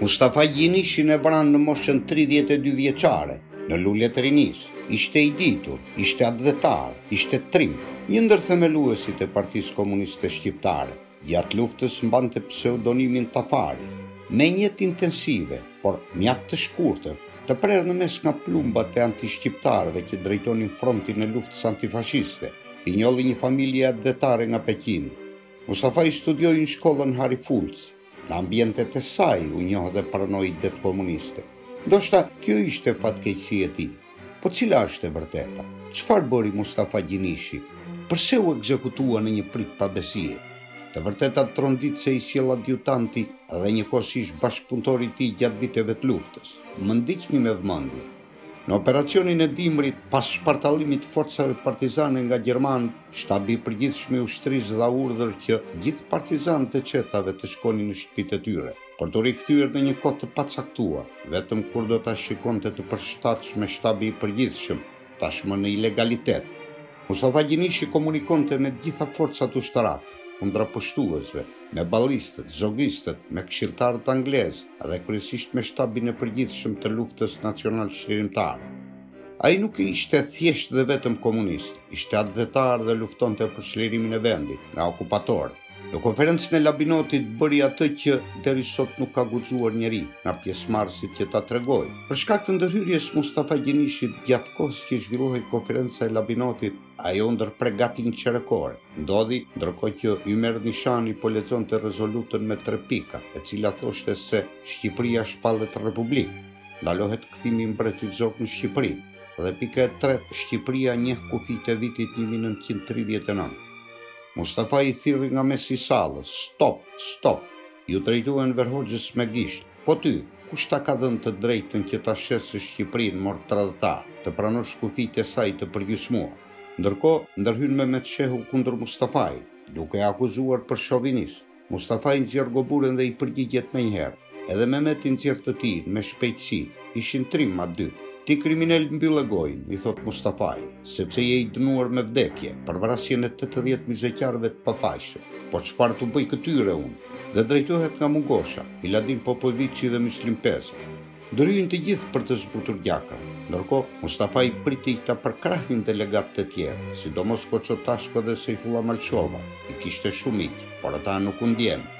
Mustafa Gjinishin e vranë në moshën 32 vjeçare, në lulet e rinisë, ishte i ditur, ishte atdhetar, ishte trim, një ndër themeluesit e partisë komuniste shqiptare, Gjatë luftës mbante pseudonimin Tafari, me një jetë intensive, por mjaft të shkurtër, të prerë në mes nga plumbat e antishqiptarëve që drejtonin frontin e luftës antifashiste, pinjolli i një familjeje atdhetare nga Peqini. Mustafaj studioi në shkollën Harry Fultz, në ambientet e saj u njoh dhe pranoi idetë komuniste. Ndoshta kjo ishte fatkeqësia e tij. Po cila është e vërteta? Çfarë bëri Mustafa Gjinishi? Përse u ekzekutua në një pritë pabesie? Të vërteta tronditëse i sjell adjutanti dhe njëkohësisht bashkëpunëtor i tij gjatë viteve të luftës. Më ndiqni me vëmendje. Në operacionin e dimrit, pas shpartallimit të forcave partizane nga gjermanët, shtabi i përgjithshëm i ushtrisë dha urdhër që gjithë partizanët e çetave të shkonin në shtëpitë e tyre. Për t'u rikthyer në një kohë të pacaktuar, vetëm kur do ta shikonte të përshtatshme shtabi i përgjithshëm, tashmë në ilegalitet. Mustafa Gjinishi komunikonte me të gjitha forcat ushtarake kundra pushtuesve, me ballistët, zogistët, me këshilltarët anglezë dhe kryesisht me shtabin e përgjithshëm të Luftës Nacional Çlirimtare. Ai nuk ishte thjesht dhe vetëm komunist, ishte atdhetar dhe luftonte për çlirimin e vendit nga okupatorët. Në konferencën e Labinotit bëri atë që deri sot nuk ka guxuar njeri nga pjesëmarrësit që ta tregojë. Për shkak të ndërhyrjes së Mustafa Gjinishit gjatë kohës që zhvillohej konferenca e Labinotit, ajo u ndërpre gati një çerek ore. Ndodhi ndërkohë që Ymer Dishnica po lexonte rezolutën me tre pika, e cila thoshte se Shqipëria shpallet republikë, ndalohet kthimi i mbretit Zog në Shqipëri dhe pika e tretë Shqipëria njeh kufijtë e vitit 1939. Mustafai thirri nga mesi i sallës, Stop! Stop! Iu drejtua Enver Hoxhës me gisht, Po ty, kush ta ka dhënë të drejtën që ta shesësh Shqipërinë, mor tradhtar, të pranosh kufijtë e saj të përgjysmuar? Ndërkohë, ndërhyn Mehmet Shehu kundër Mustafait, duke e akuzuar për shovinist. Mustafai nxjerr koburen dhe i përgjigjet menjëherë. Edhe Mehmeti nxjerr të tijën, me shpejtësi. Ishin trima të dy. Ti kriminel mbylle gojën, i thotë Mustafai, sepse je i dënuar me vdekje, për vrasjen e tetëdhjetë myzeqarëve të pafajshëm. Po çfarë t'u bëj këtyre unë? Dhe drejtohet nga Mugosha, Miladin Popoviçi dhe Myslim Peza. Ndërhynë të gjithë për të zbutur gjakrat. Ndërkohë, Mustafai priti ta përkrahnin delegatë të tjerë, sidomos Koço Tashko dhe Sejfulla Malëshova, që i kishte shumë miq, por ata nuk u ndjenë.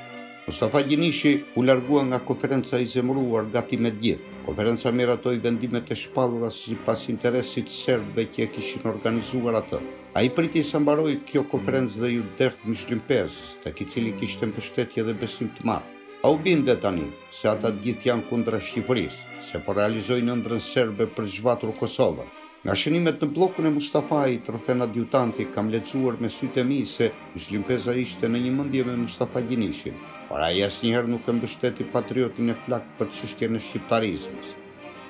Mustafa Gjinishi u largua nga konferenca i zemëruar gati me të gjithë. Konferenca miratoi vendimet e shpallura sipas interesit të serbëve që e kishin organizuar atë. Ai priti sa mbaroi kjo konferencë dhe iu derdh Myslim Pezës, tek i cili kishte mbështetje dhe besim të madh. A u binde tani, se ata të gjithë janë kundra Shqipërisë, se po realizojnë ëndrrën serbe për të zhvatur Kosovën? Nga shënimet në bllokun e Mustafait, rrëfen adjutanti, kam lexuar me sytë e mi se Myslim Peza ishte në një mëndje me Mustafa Gjinishin, por ai asnjëherë nuk e mbështeti patriotin e flaktë për çështjen e shqiptarizmës.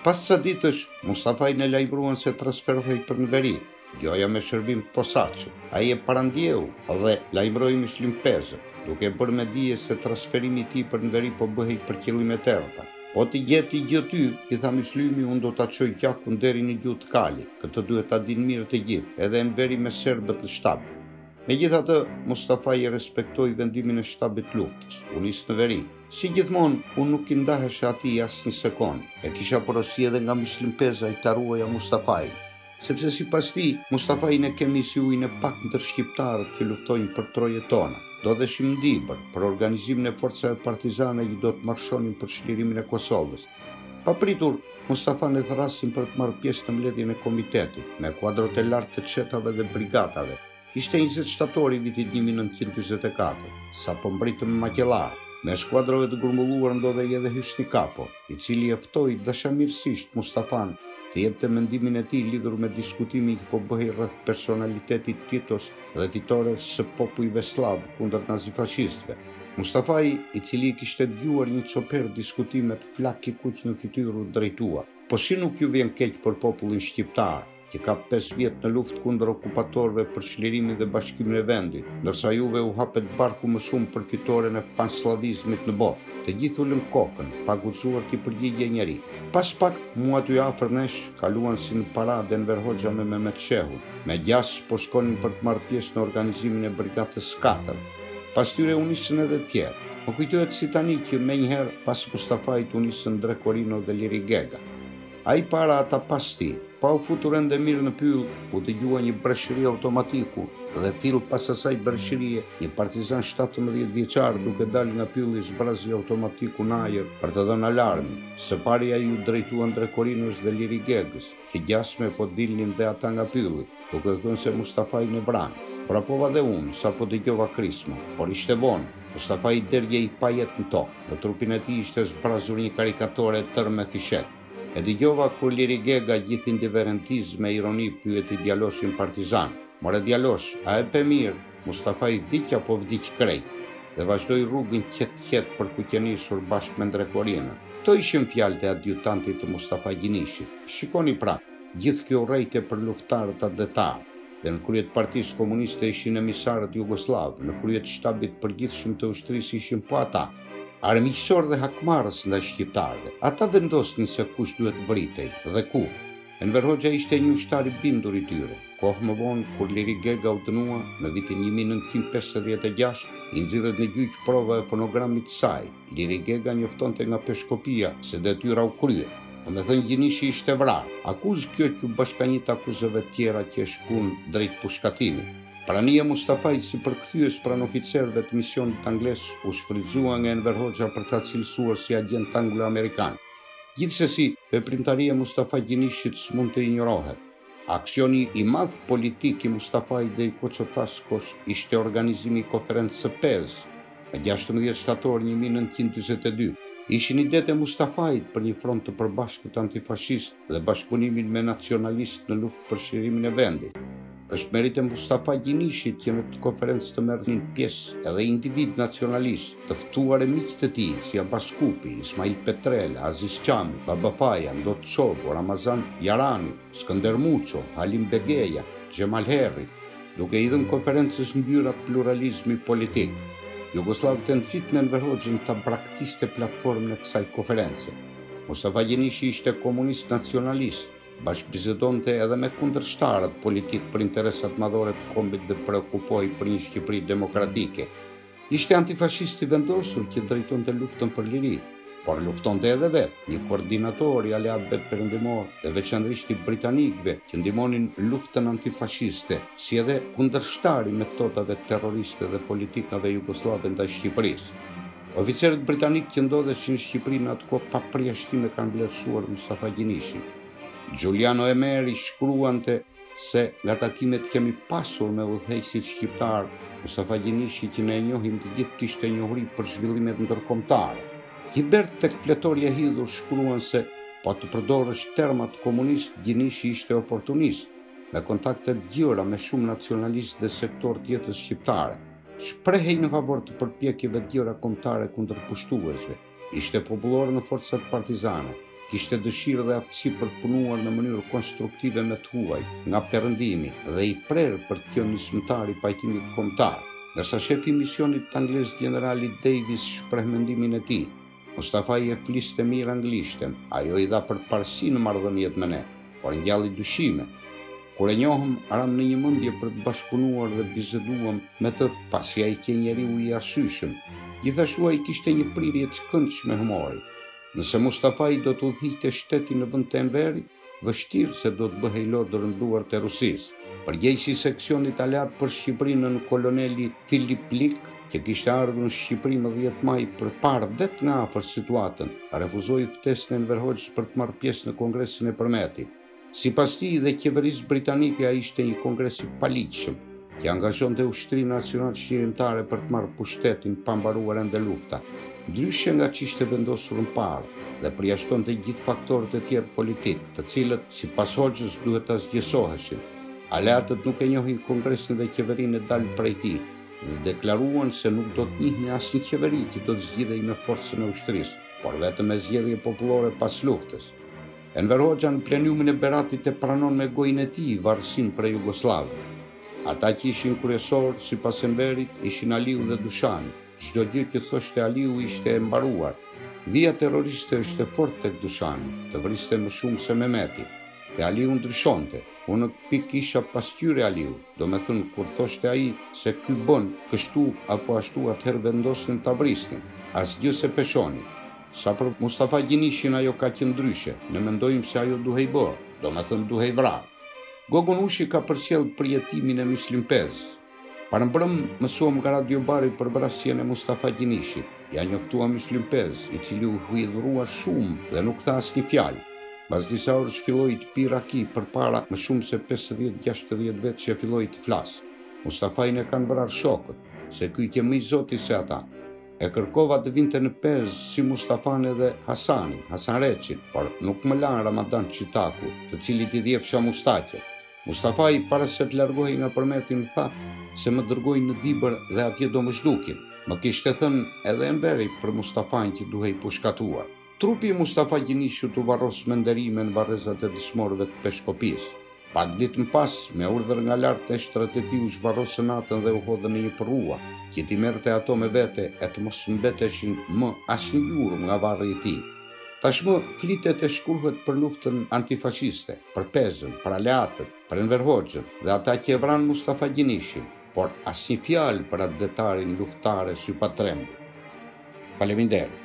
Pas ca ditësh, Mustafain e lajmëruan se transferohej për në veri, Gjoja me shërbim të posaçëm. Ai e parandjeu dhe lajmëroi Myslim Pezën, duke e bërë me dije se transferimi i tij për në veri po bëhej për qëllime të errëta. Po të gjeti gjë ty, i tha Myslimi, unë do ta çoj gjakun deri në gju të kalit. Këtë duhet ta dinë mirë të gjithë, edhe Enveri me serbët në shtab. Megjithatë, Mustafai e respektoi vendimin e shtabit të luftës, u nis në veri. Si gjithmonë, unë nuk i ndahesha atij asnjë sekondë. E kisha porosi edhe nga Myslim Peza, që ta ruaja Mustafain. Sepse sipas tij, Mustafain e kemi si ujin e paktë ndër shqiptarët që luftojnë për trojet tona. Ndodheshim në Dibër, për organizimin e forcave partizane që do të marshonin për çlirimin e Kosovës. Papritur, Mustafan e thërrasin për të marrë pjesë në mbledhjen e komitetit, me kuadrot e lartë të çetave dhe brigadave, Ishte njëzet shtator i vitit një mijë e nëntëqind e dyzet e katër, sapo mbritëm në Maqellarë. Mes kuadrove të grumbulluar ndodhej edhe Hysni Kapo, i cili e ftoi dashamirësisht Mustafan të jepte mendimin e tij lidhur me diskutimin që po bëhej rreth personalitetit të Titos dhe fitores së popujve sllavë kundër nazifashistëve. Mustafai, i cili i kishte dëgjuar një copë herë diskutimet, flak i kuq në fytyrë iu drejtua. Po si nuk ju vjen keq për popullin shqiptar? që ka pesë vjet në luftë kundër okupatorëve për çlirimin dhe bashkimin e vendit, ndërsa juve u hapet barku më shumë për fitoren e pansllavizmit në botë. Të gjithë ulën kokën, pa guxuar t'i përgjigje njeri. Pas pak, mu aty afër nesh, kaluan si në paradë Enver Hoxha me Mehmet Shehu. Me gjas po shkonin për të marrë pjesë në organizimin e brigadës së 4. Pas tyre u nisën edhe të tjerë. Më kujtohet si tani që menjëherë pas Mustafait u nisën Ndreko Rino dhe Liri Gega. Ai para ata pas tij. Pa u futur ende mirë në pyll, u dëgjua një breshëri automatiku dhe fill pas asaj breshërie, një partizan shtatëmbëdhjetë vjeçar duke dalë nga pylli zbrazi automatikun në ajër për të dhënë alarmin. Së pari ai iu drejtua Ndreko Rinos dhe Liri Gegës, që gjasme po dilnin dhe ata nga pylli, duke u thënë se Mustafain e vranë. Vrapova dhe unë, sapo dëgjova krisma, por ishte vonë. Mustafai dergjej pa jetë në tokë. Në trupin e tij ishte zbrazur një karikatore e tërë me fishekë. E dëgjova kur Liri Gega gjithë indiferentizëm e ironi pyeti djaloshin partizan, More djalosh, a e pe mirë, Mustafai vdiq apo vdiq krejt? Dhe vazhdoi rrugën qetë qetë për ku qe nisur bashkë me Ndreko Rinon. Këto ishin fjalët e adjutantit të Mustafa Gjinishit. Shikoni pra, gjithë kjo urrejtje për luftarët atdhetarë. dhe në krye të partisë komuniste ishin emisarët jugosllavë, në krye të shtabit të përgjithshëm të ushtrisë ishin po ata, armiqësorë dhe hakmarrës ndaj shqiptarëve. Ata vendosnin se kush duhet të vritej dhe ku. Enver Hoxha ishte një ushtar i bindur i tyre. Kohë më vonë, kur Liri Gega u dënua, në vitin 1956, i nxirret në gjyq prova e fonogramit të saj, Liri Gega njoftonte nga Peshkopia se detyra u krye. Domethënë Gjinishi ishte vrarë. Akuzë kjo që u bashkëngjit akuzave të tjera që e shpunë drejt pushkatimit. Prania e Mustafait si përkthyes pranë oficerëve të misionit anglez u shfrytëzua nga Enver Hoxha për ta cilësuar si agjent anglo-amerikan. Gjithsesi, veprimtaria e Mustafa Gjinishit s'mund të injorohet. Aksioni i madh politik i Mustafait dhe i Koço Tashkos ishte organizimi i Konferencës së Pezës, më 16 shtator 1942. Ishin idetë e Mustafait për një front të përbashkët antifashist dhe bashkëpunimin me nacionalistët në luftë për çlirimin e vendit. Është meritë e Mustafa Gjinishit që në këtë konferencë të merrnin pjesë edhe individë nacionalistë. Të ftuar e miqtë e tij, si Abas Kupi, Ismail Petrela, Aziz Çami, Baba Faja, Ndoc Çoba, Ramazan Jarani, Skënder Muço, Halim Begeja, Xhemal Herri, duke i dhënë konferencës ngjyra pluralizmi politik. Jugosllavët e nxitën Enver Hoxhën ta braktiste platformën e kësaj konference. Mustafa Gjinishi ishte komunist nacionalist, bashkëbisedonte edhe me kundërshtarët politikë për interesat madhore të kombit dhe preokupohej për një Shqipëri demokratike. Ishte antifashist i vendosur që drejtonte luftën për liri, por luftonte edhe vetë, një koordinator i aleatëve perëndimorë dhe veçanërisht i britanikëve që ndihmonin luftën antifashiste, si edhe kundërshtar i metodave terroriste dhe politikave jugosllave ndaj Shqipërisë. Oficerët britanikë që ndodheshin në Shqipëri në atë kohë pa përjashtim e kanë vlerësuar Mustafa Gjinishin. Xhulian Emeri shkruante se nga takimet që kemi pasur me udhëheqësit shqiptarë, Mustafa Gjinishi që ne e njohim të gjithë kishte njohuri për zhvillimet ndërkombëtare. Hibert tek Fitorja e hidhur shkruan se po të përdorësh termat komunistë, Gjinishi ishte oportunist, me kontakte të gjëra me shumë nacionalistë dhe sektorë të jetës shqiptare. Shprehej në favor të përpjekjeve të gjëra kombëtare kundër pushtuesve. Ishte popullor në forcat partizane, kishte dëshirë dhe aftësi për të punuar në mënyrë konstruktive me të huajt nga Perëndimi dhe i prerë për të qenë nismëtar i pajtimit kombëtar. Ndërsa shefi i misionit anglez gjenerali Davis shpreh mendimin e tij, Mustafai e fliste mirë anglishten, ajo i dha përparësi në marrëdhëniet me ne. por ngjalli dyshime. Kur e njohëm, ramë në një mendje për të bashkëpunuar dhe biseduam me të, pasi ai qe njeriu i arsyshëm. Gjithashtu ai kishte një prirje të këndshme humori. Nëse Mustafai do të udhëhiqte shtetin në vend të Enverit, vështirë se do të bëhej lodër në duart e Rusisë. Përgjegjësi i seksionit aleat për Shqipërinë nënkoloneli Filip Lik, Që kishte ardhur në Shqipëri më 10 maj për të parë vetë nga afër situatën, refuzoi ftesën e Enver Hoxhës për të marrë pjesë në kongresin e Përmetit. Sipas tij dhe qeverisë britanike ai ishte një kongres i paligjshëm, që angazhonte ushtrinë nacionalçlirimtare për të marrë pushtetin pa mbaruar ende lufta, ndryshe nga ç'ishte vendosur më parë dhe përjashtonte gjithë faktorët e tjerë politikë, të cilët sipas Hoxhës duhet të asgjësoheshin. Aleatët nuk e njohin kongresin dhe qeverinë e dalë prej tij. Deklaruan se nuk do të njihnin asnjë qeveri që do të zgjidhej me forcën e ushtrisë, por vetëm me zgjedhje popullore pas luftës. Enver Hoxha në plenumin e Beratit e pranon me gojën e tij varësinë prej jugosllavëve. Ata që ishin kryesorë, sipas Enverit, ishin Aliu dhe Dushani. Çdo gjë që thoshte Aliu ishte e mbaruar. Vija terroriste është e fortë tek Dushani, të vriste më shumë se Memeti. Te Aliu ndryshonte. Unë një pikë isha pasqyrë e Aliut. Domethënë kur thoshte ai se ky bën kështu apo ashtu atëherë vendosnin ta vrisnin. Asgjë s'e peshonin. Sa për Mustafa Gjinishin ajo ka qenë ndryshe, ne mendojmë se ajo duhej bërë, domethënë duhej vrarë. Gogo Nushi ka përcjellë përjetimin e Myslim Pezës. Parmbrëmë mësuam nga Radio Bari për vrasjen e Mustafa Gjinishit. Ia njoftuan Myslim Pezës, i cili u hidhurua shumë dhe nuk tha asnjë fjalë. Pas disa orësh filloi të pijë raki përpara më shumë se 50-60 vetë që filloi të flasë. Mustafain e kanë vrarë shokët, se ky qe më i zoti se ata. E kërkova të vinte në Pezë si Mustafan edhe Hasanin, Hasan Reçin, por nuk më lanë Ramadan Çitaku, të cilit i dhjefsha mustaqet. Mustafai para se të largohej nga Përmeti më tha se më dërgojnë në Dibër dhe atje do më zhdukin. Më kishte thënë edhe Enveri për Mustafain që duhej pushkatuar. Trupi i Mustafa Gjinishit u varros me nderime në varrezat e dëshmorëve të Peshkopisë. Pak ditë më pas, me urdhër nga lart eshtrat e tij u zhvarrosën natën dhe u hodhën në një përrua, që t'i merrte ato me vete e të mos mbeteshin më asnjë gjurmë nga varri i tij. Tashmë flitet e shkruhet për luftën antifashiste. për Pezën, për aleatët, për Enver Hoxhën dhe ata që e vranë Mustafa Gjinishin, por asnjë fjalë për atdhetarin luftëtar e sypatrembur. Faleminderit.